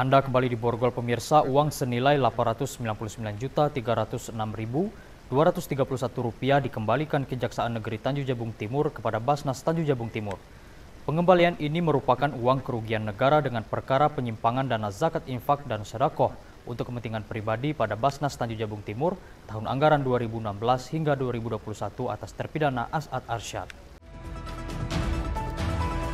Anda kembali di Borgol pemirsa, uang senilai Rp899.306.231 dikembalikan Kejaksaan Negeri Tanjung Jabung Timur kepada Basnas Tanjung Jabung Timur. Pengembalian ini merupakan uang kerugian negara dengan perkara penyimpangan dana zakat infak dan sedekah untuk kepentingan pribadi pada Basnas Tanjung Jabung Timur tahun anggaran 2016 hingga 2021 atas terpidana As'ad Arsyad.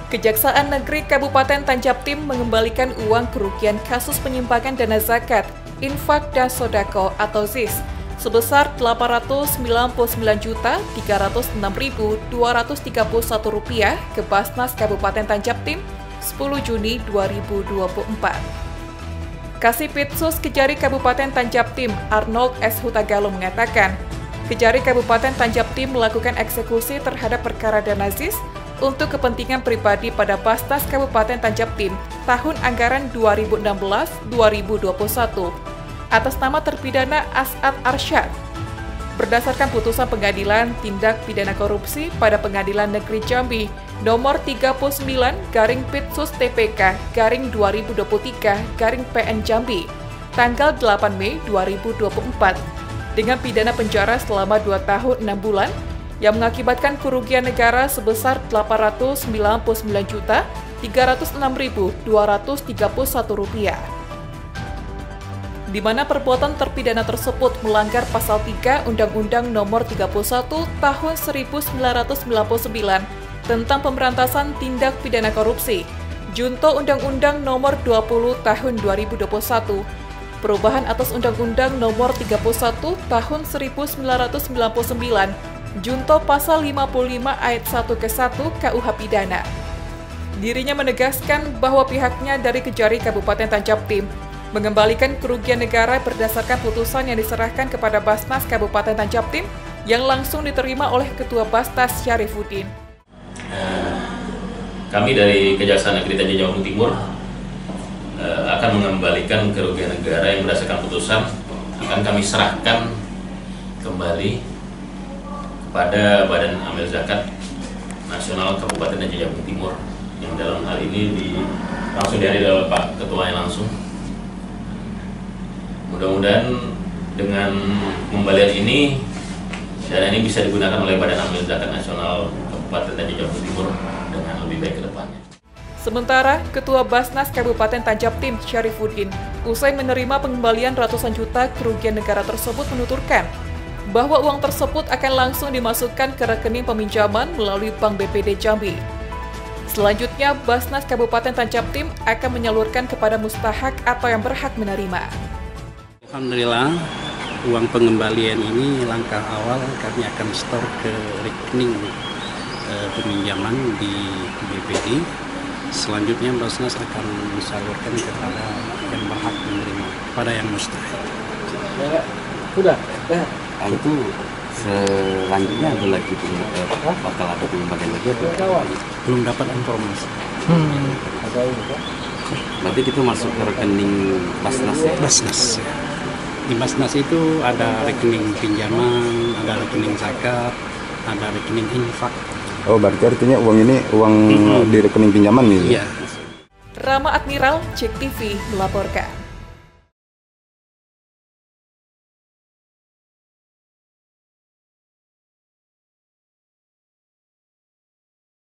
Kejaksaan Negeri Kabupaten Tanjab Tim mengembalikan uang kerugian kasus penyimpangan dana zakat, infak dan sodako atau ZIS sebesar Rp899.306.231 ke Basnas Kabupaten Tanjab Tim 10 Juni 2024. Kasih Pitsus Kejari Kabupaten Tanjab Tim Arnold S. Hutagalo mengatakan, Kejari Kabupaten Tanjab Tim melakukan eksekusi terhadap perkara dana ZIS untuk kepentingan pribadi pada Bastas Kabupaten Tanjab Tim tahun anggaran 2016-2021 atas nama terpidana As'ad Arsyad. Berdasarkan putusan pengadilan tindak pidana korupsi pada Pengadilan Negeri Jambi nomor 39 garing Pitsus TPK garing 2023 garing PN Jambi tanggal 8 Mei 2024 dengan pidana penjara selama 2 tahun 6 bulan yang mengakibatkan kerugian negara sebesar Rp899.306.231 di mana perbuatan terpidana tersebut melanggar pasal 3 Undang-Undang Nomor 31 Tahun 1999 tentang pemberantasan tindak pidana korupsi, Junto Undang-Undang Nomor 20 Tahun 2021, perubahan atas Undang-Undang Nomor 31 Tahun 1999 Junto pasal 55 ayat 1 ke 1 KUH Pidana. Dirinya menegaskan bahwa pihaknya dari Kejari Kabupaten Tanjab Tim mengembalikan kerugian negara berdasarkan putusan yang diserahkan kepada Basnas Kabupaten Tanjab Tim yang langsung diterima oleh Ketua Bastas Syarifuddin. Eh, kami dari Kejaksaan Negeri Tanjung Jabung Timur eh, akan mengembalikan kerugian negara yang berdasarkan putusan akan kami serahkan kembali kepada Badan Amil Zakat Nasional Kabupaten dan Jabung Timur yang dalam hal ini di, langsung oleh Pak Ketuanya langsung. Mudah-mudahan dengan pembalian ini dana ini bisa digunakan oleh Badan Amil Zakat Nasional Kabupaten dan Jabung Timur dengan lebih baik ke depannya. Sementara, Ketua Basnas Kabupaten Tanjab Tim Syarifuddin, usai menerima pengembalian ratusan juta kerugian negara tersebut menuturkan, bahwa uang tersebut akan langsung dimasukkan ke rekening peminjaman melalui Bank BPD Jambi. Selanjutnya, Basnas Kabupaten Tancap Tim akan menyalurkan kepada mustahak atau yang berhak menerima. Alhamdulillah, uang pengembalian ini langkah awal kami akan store ke rekening eh, peminjaman di BPD. Selanjutnya Basnas akan mensalurkan kepada yang berhak menerima, pada yang mustahak. Ya, sudah, ya nah, itu selanjutnya ada lagi eh, bakal ada pengembalian lagi atau belum dapat informasi hmm. berarti kita masuk ke rekening Basnas ya? Basnas ya. di Basnas itu ada rekening pinjaman ada rekening zakat ada rekening infak oh berarti artinya uang ini uang hmm. di rekening pinjaman nih iya Rama Admiral, Cek TV melaporkan.